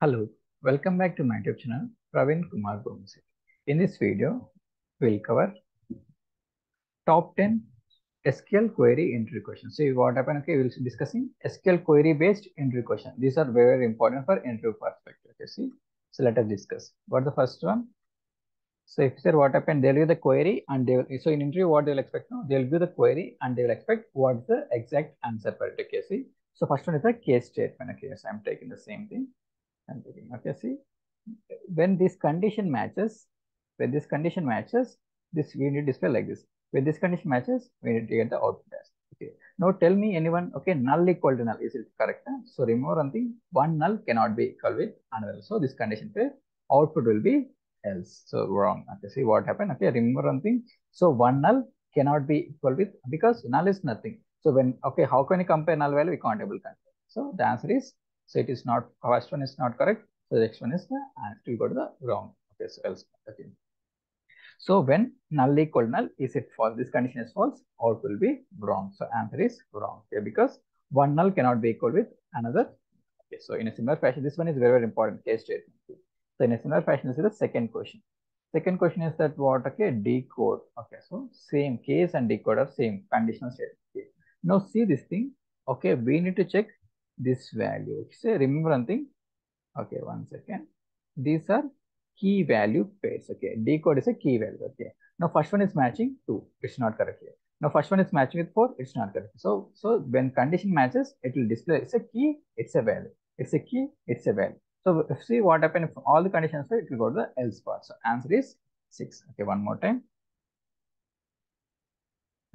Hello, welcome back to my YouTube channel, Praveen Kumar Bommisetty. In this video, we'll cover top 10 SQL query entry questions. See what happened, okay, we'll be discussing SQL query based entry question. These are very, very important for entry perspective, okay, see. So let us discuss. What the first one? So if you say what happened, they'll give the query and they will, so in interview, what they'll expect now, they'll give the query and they will expect what's the exact answer for it, okay, see. So first one is the case statement, okay, so I'm taking the same thing. Okay, see, when this condition matches, when this condition matches, this we need to display like this. When this condition matches, we need to get the output as, okay. Now tell me anyone, okay, null equal to null, is it correct? Huh? So remember one thing, one null cannot be equal with another. So this condition, output will be else. So wrong. Okay, see what happened. Okay, remember one thing. So one null cannot be equal with because null is nothing. So when okay, how can you compare null value? We can't able to compare. So the answer is so it is not first one is not correct. So the next one is the answer will go to the wrong. Okay, so else. Okay. So when null equal null, is it false? This condition is false, output will be wrong. So answer is wrong. Okay, because one null cannot be equal with another. Okay, so in a similar fashion, this one is very, very important case statement. So in a similar fashion, this is the second question. Second question is that what, okay, decode. Okay, so same case and decode are same conditional statement. Okay. Now see this thing. Okay, we need to check this value. So remember one thing. Okay, one second. These are key value pairs. Okay, decode is a key value. Okay. Now first one is matching two. It's not correct here. Now first one is matching with four. It's not correct. So so when condition matches, it will display. It's a key. It's a value. It's a key. It's a value. So see what happened if all the conditions are, it will go to the else part. So answer is six. Okay, one more time.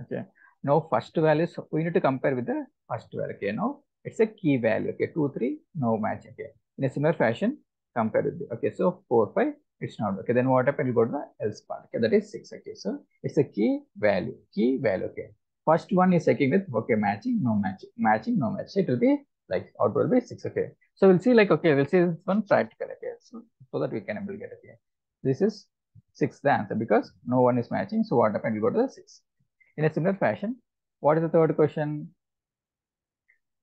Okay. Now first value, so we need to compare with the first value. Okay, now it's a key value. Okay, two, three, no match. Okay. In a similar fashion, compare with okay, so four, five, it's not okay. Then what happened? You go to the else part. Okay, that is six. Okay, so it's a key value, key value. Okay. First one is checking with okay, matching, no matching, matching, no match. It will be like output will be six. Okay. So we'll see like, okay, we'll see this one practical, okay, so, so that we can able to get, okay. This is six the answer because no one is matching. So what happened? We'll go to the six. In a similar fashion, what is the third question?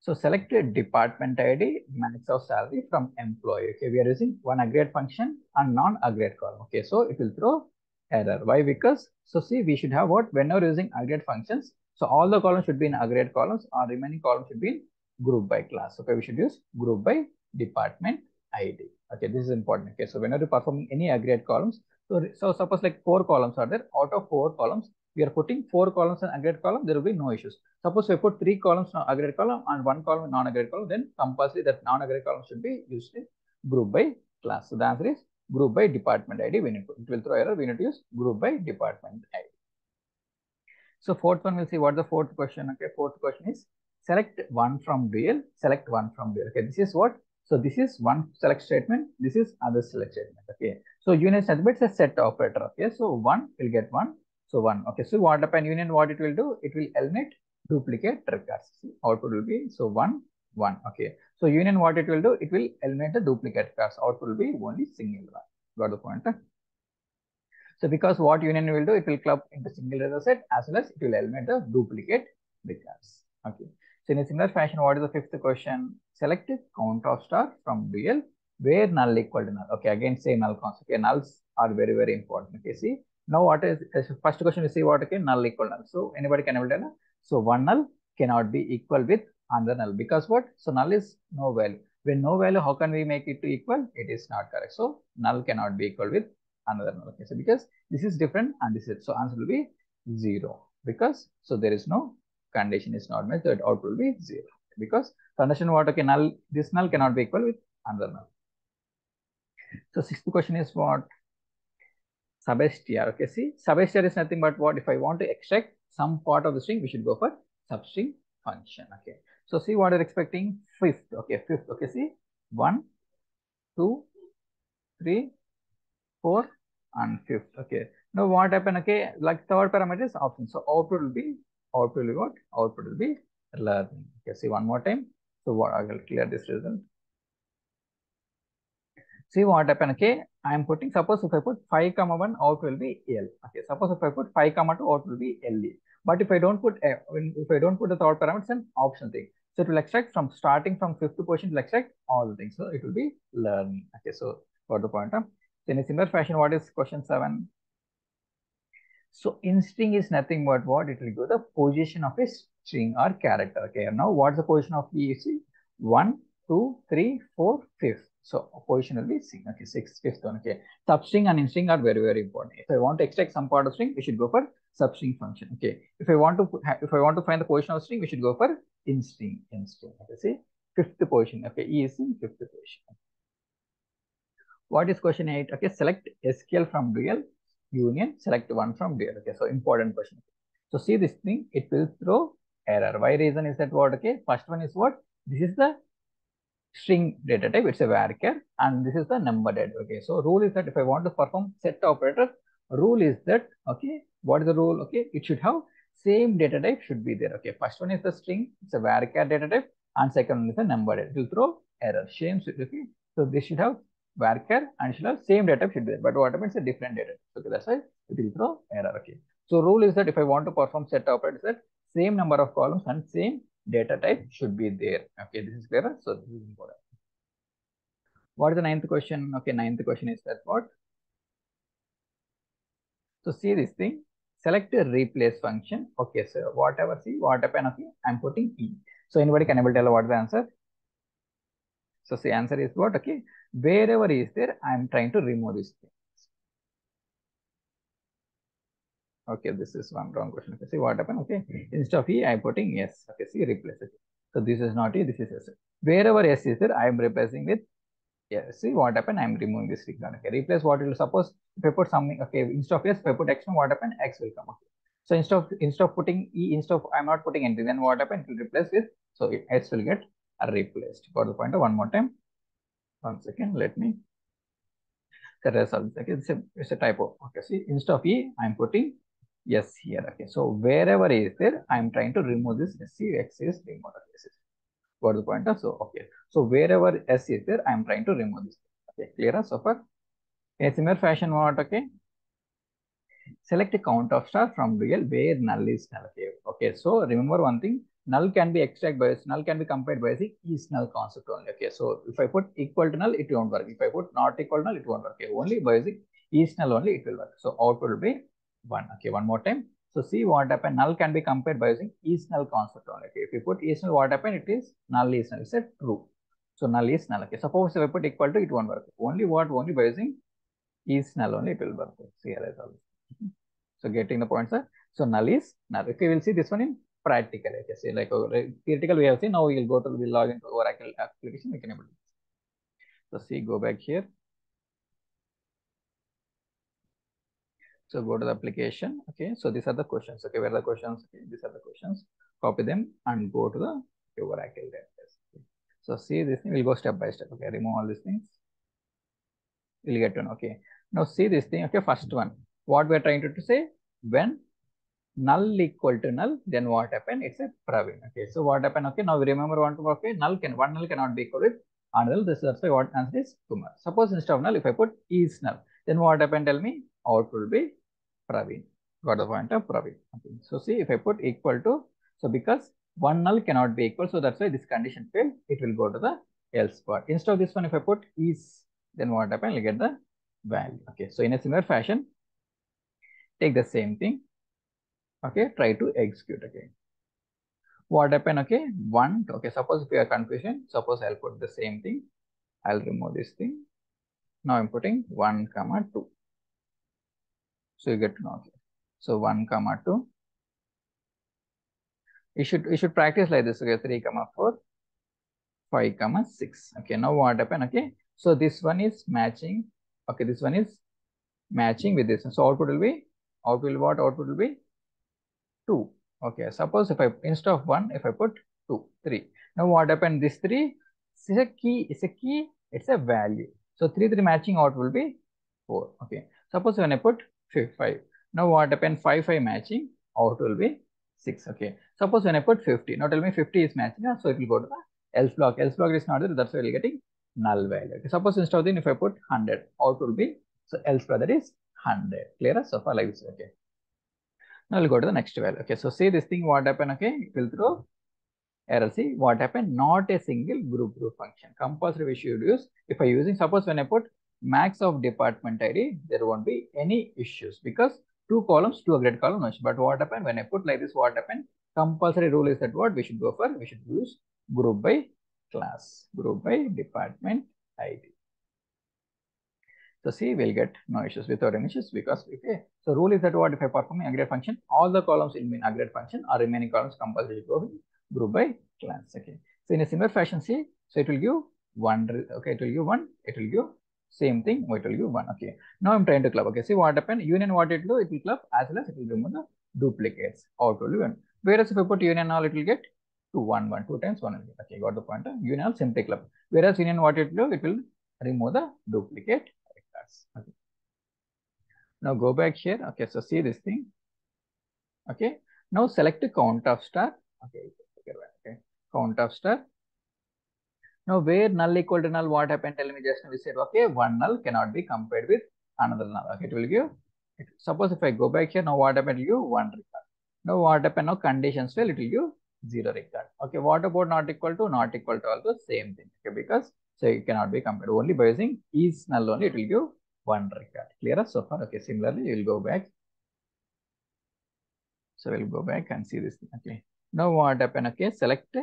So select a department ID, max of salary from employee. Okay, we are using one aggregate function and non-aggregate column. Okay, so it will throw error. Why? Because, so see, we should have what? Whenever using aggregate functions, so all the columns should be in aggregate columns or remaining columns should be in group by clause. Okay, we should use group by department ID. Okay, this is important. Okay, so whenever you performing any aggregate columns, so, so suppose like four columns are there, out of four columns, we are putting four columns in aggregate column, there will be no issues. Suppose we put three columns in aggregate column and one column in non-aggregate column, then compulsory that non-aggregate column should be used in group by clause. So the answer is group by department ID. We need to, it will throw error. We need to use group by department ID. So fourth one, we'll see what the fourth question. Okay, fourth question is select one from dual, select one from dual. Okay, this is what? So this is one select statement. This is other select statement. Okay, so union statement is a set operator. Okay, so one will get one. So one. Okay, so what happen union? What it will do? It will eliminate duplicate records. See, output will be so one one. Okay, so union what it will do? It will eliminate the duplicate records. Output will be only single one. Got the point? So because what union will do, it will club into single error set as well as it will eliminate the duplicate records. Okay. So in a similar fashion, what is the fifth question? Select count of star from dual where null equal to null. Okay, again say null concept. Okay, nulls are very, very important. Okay, see. Now what is first question we see what okay null equal null. So anybody can able to. So one null cannot be equal with another null because what? So null is no value. When no value, how can we make it to equal? It is not correct. So null cannot be equal with another null. Okay, so because this is different and this is so answer will be zero because so there is no condition is not met, that output will be zero because condition what okay null this null cannot be equal with another null. So sixth question is what substr. Okay, see substr is nothing but what if I want to extract some part of the string, we should go for substring function. Okay, so see what you're expecting fifth. Okay, fifth. Okay, see one, two, three, four, and fifth. Okay, now what happened? Okay, like third parameter is option. So output will be output will be what? Output will be learning. Okay, see one more time. So what I will clear this result. See what happened. Okay, I am putting suppose if I put 5 comma 1 out will be L. Okay, suppose if I put 5 comma 2 out will be LE. But if I don't put eh, if I don't put the third parameter, it's an option thing. So it will extract from starting from fifth position, it will extract all the things. So it will be learning. Okay, so for the point So in a similar fashion, what is question seven? So in string is nothing but what? It will give the position of a string or character. Okay, now what's the position of the see? One, two, three, four, fifth. So position will be six. Okay, six, fifth one. Okay, substring and in-string are very, very important. If I want to extract some part of string, we should go for substring function. Okay, if I want to if I want to find the position of string, we should go for in-string. In-string. Okay, see fifth position. Okay, E is in fifth position. What is question eight? Okay, select SQL from dual union. Select one from dual. Okay, so important question. So see this thing, it will throw error. Why reason is that what? Okay, first one is what? This is the string data type. It's a varchar, and this is the number data. Okay, so rule is that if I want to perform set operator, rule is that okay. What is the rule? Okay, it should have same data type should be there. Okay, first one is the string. It's a varchar data type, and second one is the number data. It will throw error. Same. Okay, so this should have varchar and should have same data type should be there. But what happens? A different data. Okay, that's why it will throw error. Okay. So rule is that if I want to perform set operator, that same number of columns and same data type should be there. Okay, this is clear. So this is important. What is the ninth question? Okay, ninth question is that what? So see this thing. Select a replace function. Okay, so whatever see what happened. Okay, I'm putting e. So anybody can able tell what the answer? So the answer is what? Okay, wherever is there, I'm trying to remove this thing. Okay, this is one wrong question. Okay, see what happened? Okay, instead of E, I'm putting S. Okay, see, replace it. So this is not E, this is S. Wherever S is there, I'm replacing with yes. See what happened? I'm removing this record. Okay, replace what will suppose if I put something. Okay, instead of S, if I put X, what happened? X will come. Okay. So instead of instead of putting E, instead of I'm not putting anything, then what happened? It will replace with so S will get replaced. For the pointer, one more time. One second, let me the result. Okay, it's a, it's a typo. Okay, see, instead of E, I'm putting yes here. Okay, so wherever is there, I'm trying to remove this SC, X is removed. Okay, what the pointer? So, okay, so wherever S is there, I'm trying to remove this. Okay, clear so far? In a similar fashion, what? Okay, select a count of star from dual where null is null. Okay, okay, so remember one thing null can be extracted by null can be compared by the is null concept only. Okay, so if I put equal to null, it won't work. If I put not equal to null, it won't work. Okay, only by the is null only it will work. So output will be one. Okay, one more time. So see what happened. Null can be compared by using is null concept only. Okay, if you put is null, what happened? It is null is null. It's a true. So null is null. Okay, suppose if I put equal to, it won't work. Only what? Only by using is null only it will work. See here as well. So getting the point, sir. So null is null. Okay, we'll see this one in practical. Okay, see like uh, theoretical we have seen. Now we will go to we log into Oracle application. We can able to. So see, go back here. So go to the application. Okay, so these are the questions. Okay, where are the questions? Okay, these are the questions. Copy them and go to the Oracle database. Okay. So see this thing. We'll go step by step. Okay, remove all these things. We'll get know. Okay. Now see this thing. Okay, first one. What we are trying to, to say when null equal to null, then what happened? It's a Praveen. Okay, so what happened? Okay, now we remember one to okay, null can one null cannot be equal with another. This is why what answer is Kumar. Suppose instead of null, if I put is null, then what happened? Tell me output will be Praveen. Got the point of Praveen. Okay. So see if I put equal to, so because one null cannot be equal, so that's why this condition failed. It will go to the else part. Instead of this one, if I put is, then what happened? I'll get the value. Okay. So in a similar fashion, take the same thing. Okay. Try to execute again. What happened? Okay. One. Okay. Suppose if are confusion, suppose I'll put the same thing. I'll remove this thing. Now I'm putting one comma two. So you get to know. So one comma two. You should you should practice like this. Okay, three comma four, five comma six. Okay, now what happened? Okay, so this one is matching. Okay, this one is matching with this. So output will be output will what? Output will be two. Okay, suppose if I instead of one, if I put two, three. Now what happened? This three is a key. It's a key. It's a value. So three three matching out will be four. Okay. Suppose when I put 5. five. Now what happened? 5, 5 matching, out will be 6. Okay. Suppose when I put 50, now tell me 50 is matching, ah, so it will go to the else block. Else block is not there, that's why we're getting null value. Okay. Suppose instead of then if I put 100, out will be, so else block that is 100. Clear? So far like this. Okay. Now we'll go to the next value. Okay. So say this thing, what happened? Okay. It will throw error. See what happened? Not a single group group function. Compulsory we should use. If I using, suppose when I put max of department ID, there won't be any issues because two columns, two agreed columns. But what happened when I put like this? What happened? Compulsory rule is that what we should go for? We should use group by clause, group by department ID. So see, we'll get no issues without any issues because okay. So rule is that what if I perform an aggregate function, all the columns in mean aggregate function or remaining columns compulsory go group by clause. Okay. So in a similar fashion, see, so it will give one. Okay, it will give one. It will give same thing. It will give one. Okay. Now I'm trying to club. Okay. See what happened? Union what it do? It will club as well as it will remove the duplicates. Out will one. Whereas if I put union all, it will get two one one two times one. Okay, got the point. Union simply club. Whereas union what it do? It will remove the duplicate Okay. Now go back here. Okay, so see this thing. Okay. Now select the count of star. Okay, okay. Count of star. Now where null equal to null, what happened? Tell me just now we said, okay, one null cannot be compared with another null. Okay, it will give. It, suppose if I go back here, now what happened? Give one record. Now what happened? Now conditions fail, it will give zero record. Okay, what about not equal to? Not equal to also same thing. Okay, because so it cannot be compared only by using is null only. It will give one record. Clear so far? Okay. Similarly, you will go back. So we'll go back and see this. Thing. Okay. Now what happened? Okay. Select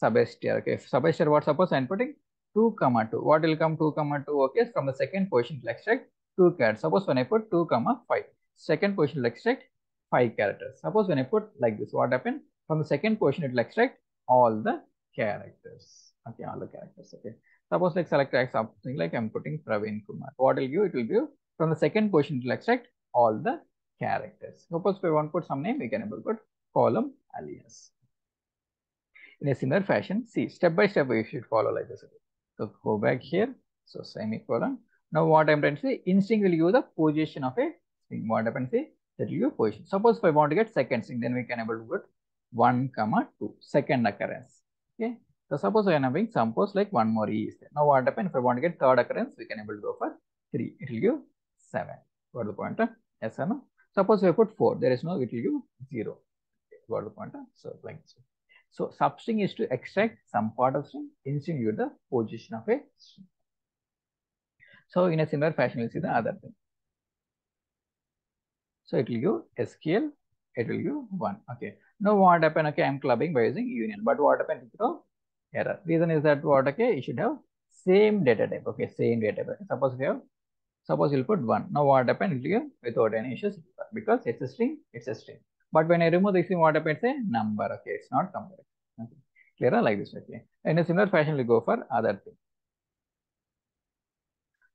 substr. Okay. Substr. What suppose I'm putting two comma two. What will come two comma two? Okay. From the second position, will extract two characters. Suppose when I put two comma five, second position will extract five characters. Suppose when I put like this, what happened? From the second position, it will extract all the characters. Okay, all the characters. Okay. Suppose like select something like I'm putting Praveen Kumar. What will give? It will give from the second position it will extract all the characters. Suppose if we want to put some name, we can able to put column alias. In a similar fashion, see step by step we should follow like this. So go back here. So semicolon. Now what I'm trying to say, instinct will give the position of a string. What happens? Say that will give position. Suppose if I want to get second string, then we can able to put one comma two second occurrence. Okay. So suppose I am having suppose like one more E is there. Now what happen if I want to get third occurrence, we can able to go for three. It will give seven. What the pointer? Yes or no? Suppose we put four, there is no, it will give zero. What the pointer? So like this. So substring is to extract some part of string, you the position of a string. So in a similar fashion, we'll see the other thing. So it will give SQL, it will give one. Okay. Now what happened? Okay, I'm clubbing by using union. But what happened? You error. Reason is that what, okay, you should have same data type, okay, same data type. Suppose we have, suppose you'll put one. Now what happened here without any issues because it's a string, it's a string. But when I remove this thing, what happens? A number, okay, it's not compared. Okay. Clear like this, okay. In a similar fashion, we go for other thing.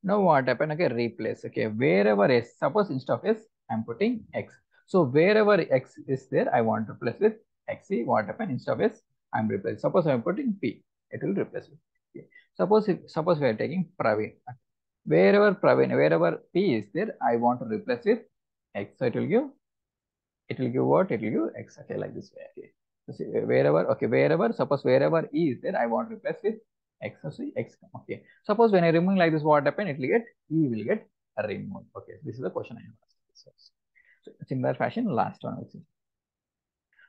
Now what happened? Okay, replace. Okay, wherever s, suppose instead of s, I'm putting x. So wherever x is there, I want to replace with x. See what happened instead of s, I'm replacing. Suppose I'm putting P, it will replace it. Okay. Suppose if, suppose we are taking Praveen. Wherever Praveen, wherever P is there, I want to replace with X. So it will give, it will give what? It will give X. Okay, like this way. Okay. So wherever, okay, wherever, suppose wherever E is there, I want to replace with X. So X. Okay. Suppose when I remove like this, what happen? It will get E will get removed. Okay. This is the question I have asked. So similar fashion, last one. Also.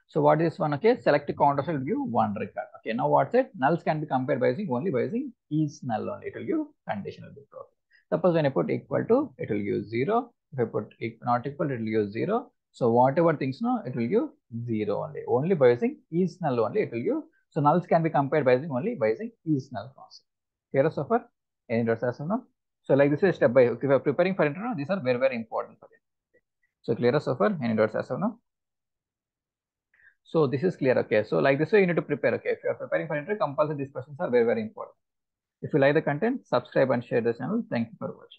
So what is one? Okay, select counter will give one record. Okay, now what's it? Nulls can be compared by using only by using is null only. It will give conditional bit. Suppose when I put equal to, it will give zero. If I put not equal, it will give zero. So whatever things now, it will give zero only. Only by using is null only, it will give. So nulls can be compared by using only by using is null concept. Clear so far? Any doubts as of now? So like this is step by. If you are preparing for interview, these are very very important for you. So clear so far? Any doubts as of now? So this is clear, okay. So like this way you need to prepare, okay. If you are preparing for interview, compulsory these questions are very, very important. If you like the content, subscribe and share the channel. Thank you for watching.